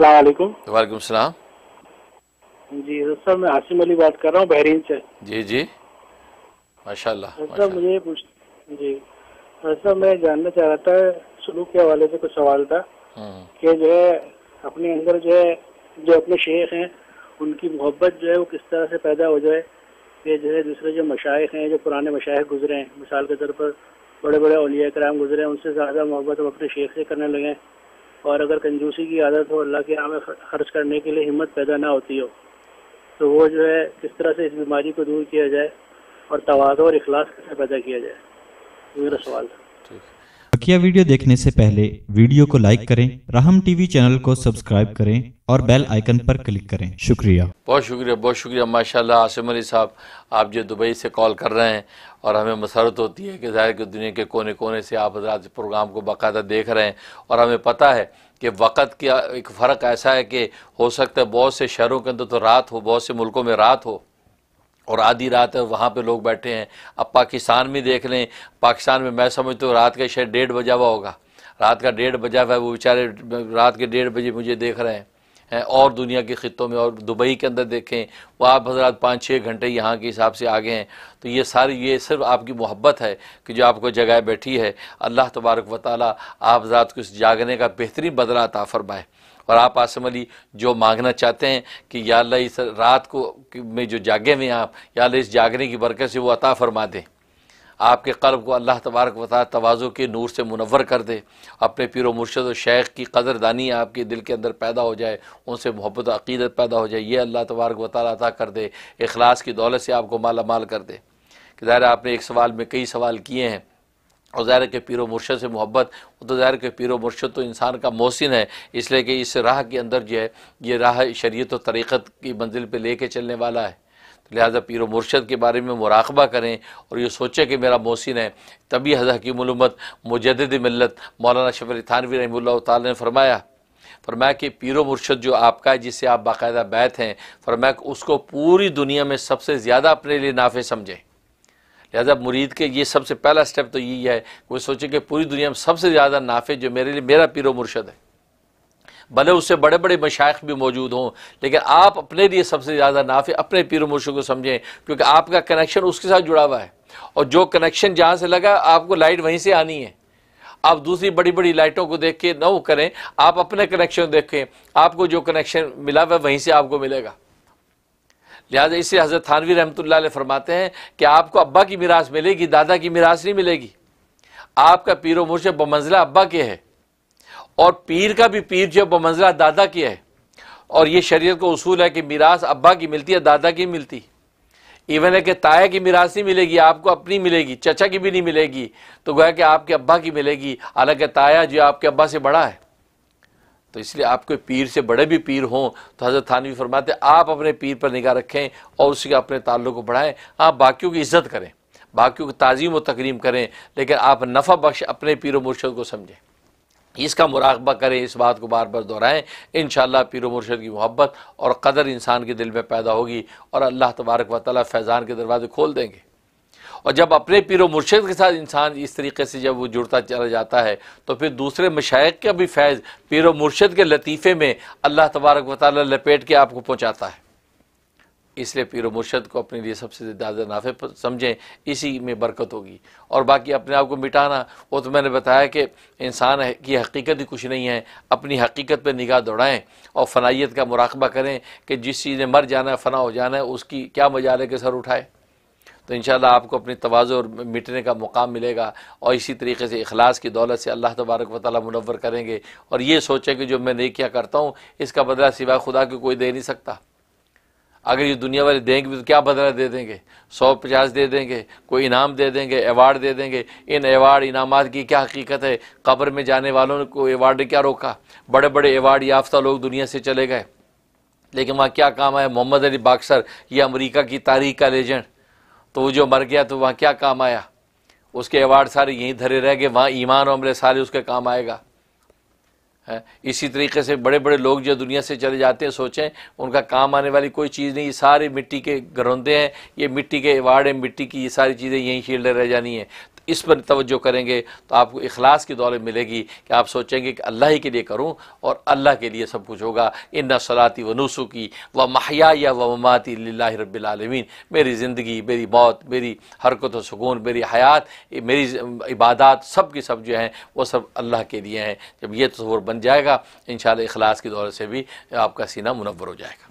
السلام علیکم۔ وعلیکم السلام۔ جی صاحب میں عاصم علی بات کر رہا ہوں بحرین سے۔ جی جی۔ ماشاء اللہ صاحب مجھے پوچھ جی۔ صاحب میں جاننا چاہ رہا تھا سلوک کے حوالے سے کچھ سوال تھا۔ کہ جو ہے اپنے اندر جو ہے جو اپنے شیخ ہیں ان کی محبت جو ہے وہ کس طرح سے پیدا ہو جائے؟ کہ جو ہے دوسرے جو مشائق ہیں جو پرانے مشائق گزرے ہیں مثال کے طور پر بڑے بڑے اولیاء کرام گزرے ہیں ان سے زیادہ محبت ہم اپنے شیخ سے کرنے لگیں اور اگر کنجوسی کی عادت ہو، اللہ کے عام خرچ کرنے کے لیے ہمت پیدا نہ ہوتی ہو، تو وہ جو ہے کس طرح سے اس بیماری کو دور کیا جائے اور توازو اور اخلاص کیسے پیدا کیا جائے؟ میرا سوال تھا۔ ٹھیک بقیہ ویڈیو دیکھنے سے پہلے ویڈیو کو لائک کریں، رحم ٹی وی چینل کو سبسکرائب کریں اور بیل آئیکن پر کلک کریں۔ شکریہ۔ بہت شکریہ بہت شکریہ ماشاء اللہ عاصم علی صاحب، آپ جو دبئی سے کال کر رہے ہیں اور ہمیں مسرت ہوتی ہے کہ ظاہر کہ دنیا کے کونے کونے سے آپ حضرات پروگرام کو باقاعدہ دیکھ رہے ہیں اور ہمیں پتہ ہے کہ وقت کا ایک فرق ایسا ہے کہ ہو سکتا ہے بہت سے شہروں کے اندر تو رات ہو، بہت سے ملکوں میں رات ہو۔ اور آدھی رات ہے، وہاں پہ لوگ بیٹھے ہیں۔ اب پاکستان میں دیکھ لیں، پاکستان میں میں سمجھتا ہوں رات کا شاید ڈیڑھ بجا ہوا ہوگا۔ رات کا ڈیڑھ بجا ہوا ہے، وہ بیچارے رات کے ڈیڑھ بجے مجھے دیکھ رہے ہیں ہیں۔ اور دنیا کے خطوں میں اور دبئی کے اندر دیکھیں وہ آپ حضرات پانچ چھ گھنٹے یہاں کے حساب سے آگے ہیں۔ تو یہ ساری یہ صرف آپ کی محبت ہے کہ جو آپ کو جگہ بیٹھی ہے۔ اللہ تبارک و تعالیٰ آپ حضرات کو اس جاگنے کا بہترین بدلہ عطا فرمائے۔ اور آپ آسم علی جو مانگنا چاہتے ہیں کہ یا اللہ اس رات کو میں جو جاگے ہوئے ہیں آپ، یا اللہ اس جاگنے کی برکت سے وہ عطا فرما دیں آپ کے قلب کو اللہ تبارک و تعالیٰ توازو کے نور سے منور کر دے، اپنے پیر و مرشد و شیخ کی قدر دانی آپ کے دل کے اندر پیدا ہو جائے، ان سے محبت و عقیدت پیدا ہو جائے، یہ اللہ تبارک و تعالیٰ عطا کر دے، اخلاص کی دولت سے آپ کو مالا مال کر دے۔ کہ ظاہر آپ نے ایک سوال میں کئی سوال کیے ہیں، اور ظاہر ہے کہ پیر و مرشد سے محبت، وہ تو ظاہر ہے کہ پیر و مرشد تو انسان کا محسن ہے، اس لیے کہ اس راہ کے اندر جو ہے، یہ راہ شریعت و طریقت کی منزل پہ لے کے چلنے والا ہے۔ لہٰذا پیر و مرشد کے بارے میں مراقبہ کریں اور یہ سوچیں کہ میرا محسن ہے تبھی حضرت حکیم الامت مجدد ملت مولانا شف علی تھانوی رحمہ اللہ تعالیٰ نے فرمایا فرمایا کہ پیر و مرشد جو آپ کا ہے، جس سے آپ باقاعدہ بیت ہیں، فرمایا کہ اس کو پوری دنیا میں سب سے زیادہ اپنے لیے نافع سمجھیں۔ لہذا مرید کے یہ سب سے پہلا سٹیپ تو یہی ہے کہ وہ سوچیں کہ پوری دنیا میں سب سے زیادہ نافع جو میرے لیے، میرا پیر و مرشد ہے۔ بھلے اس سے بڑے بڑے مشائق بھی موجود ہوں، لیکن آپ اپنے لیے سب سے زیادہ نافع اپنے پیر و مرشد کو سمجھیں، کیونکہ آپ کا کنیکشن اس کے ساتھ جڑا ہوا ہے۔ اور جو کنیکشن جہاں سے لگا، آپ کو لائٹ وہیں سے آنی ہے۔ آپ دوسری بڑی بڑی لائٹوں کو دیکھ کے نہ وہ کریں، آپ اپنے کنیکشن دیکھیں، آپ کو جو کنیکشن ملا ہوا وہیں سے آپ کو ملے گا۔ لہٰذا اس سے حضرت تھانوی رحمۃ اللہ علیہ فرماتے ہیں کہ آپ کو ابا کی میراث ملے گی، دادا کی میراث نہیں ملے گی۔ آپ کا پیر و مرشد بمنزلہ ابا کے ہے۔ اور پیر کا بھی پیر جو بمنزلہ دادا کی ہے۔ اور یہ شریعت کو اصول ہے کہ میراث ابا کی ملتی ہے، دادا کی ملتی۔ ایون ہے کہ تایا کی میراث نہیں ملے گی، آپ کو اپنی ملے گی، چچا کی بھی نہیں ملے گی۔ تو گویا کہ آپ کے ابا کی ملے گی۔ حالانکہ تایا جو آپ کے ابا سے بڑا ہے۔ تو اس لیے آپ کے پیر سے بڑے بھی پیر ہوں۔ تو حضرت تھانوی فرماتے ہیں، آپ اپنے پیر پر نگاہ رکھیں اور اسی کے اپنے تعلق کو بڑھائیں۔ آپ باقیوں کی عزت کریں، باقیوں کی تعظیم و تکریم کریں، لیکن آپ نفع بخش اپنے پیر و مرشد کو سمجھیں۔ اس کا مراقبہ کریں، اس بات کو بار بار دہرائیں۔ انشاءاللہ پیر و مرشد کی محبت اور قدر انسان کے دل میں پیدا ہوگی اور اللہ تبارک و تعالیٰ فیضان کے دروازے کھول دیں گے۔ اور جب اپنے پیر و مرشد کے ساتھ انسان اس طریقے سے جب وہ جڑتا چلا جاتا ہے، تو پھر دوسرے مشائق کا بھی فیض پیر و مرشد کے لطیفے میں اللہ تبارک و تعالیٰ لپیٹ کے آپ کو پہنچاتا ہے۔ اس لیے پیر و مرشد کو اپنے لیے سب سے زیادہ نافع سمجھیں، اسی میں برکت ہوگی۔ اور باقی اپنے آپ کو مٹانا، وہ تو میں نے بتایا کہ انسان کی حقیقت ہی کچھ نہیں ہے، اپنی حقیقت پہ نگاہ دوڑائیں اور فنائیت کا مراقبہ کریں کہ جس چیز نے مر جانا ہے، فنا ہو جانا ہے، اس کی کیا مجالے کے سر اٹھائے۔ تو انشاءاللہ آپ کو اپنی توازو اور مٹنے کا مقام ملے گا اور اسی طریقے سے اخلاص کی دولت سے اللہ تبارک و تعالیٰ منور کریں گے۔ اور یہ سوچیں کہ جو میں نیکیاں کرتا ہوں، اس کا بدلہ سوائے خدا کے کوئی دے نہیں سکتا۔ اگر یہ دنیا والے دیں گے تو کیا بدلہ دے دیں گے؟ سو پچاس دے دیں گے، کوئی انعام دے دیں گے، ایوارڈ دے دیں گے۔ ان ایوارڈ انعامات کی کیا حقیقت ہے؟ قبر میں جانے والوں نے کوئی ایوارڈ نے کیا روکا؟ بڑے بڑے ایوارڈ یافتہ لوگ دنیا سے چلے گئے۔ لیکن وہاں کیا کام ہے محمد علی باکسر، یہ امریکہ کی تاریخ کا لیجنڈ تو وہ جو مر گیا تو وہاں کیا کام آیا؟ اس کے ایوارڈ سارے یہیں دھرے رہ گئے، وہاں ایمان و عملے سارے اس کے کام آئے گا۔ اسی طریقے سے بڑے بڑے لوگ جو دنیا سے چلے جاتے ہیں، سوچیں ان کا کام آنے والی کوئی چیز نہیں، یہ سارے مٹی کے گروندے ہیں، یہ مٹی کے ایوارڈ ہیں مٹی کی یہ ساری چیزیں یہیں شیلڈر رہ جانی ہیں۔ اس پر توجہ کریں گے تو آپ کو اخلاص کی دولت ملے گی کہ آپ سوچیں گے کہ اللہ ہی کے لیے کروں اور اللہ کے لیے سب کچھ ہوگا۔ ان صلاتی و نوسو کی و محیا یا و مماتی اللہ رب العالمین میری زندگی، میری موت، میری حرکت و سکون، میری حیات، میری عبادات سب کی سب جو ہیں وہ سب اللہ کے لیے ہیں۔ جب یہ تصور بن جائے گا، انشاءاللہ اخلاص کی دولت سے بھی آپ کا سینہ منور ہو جائے گا۔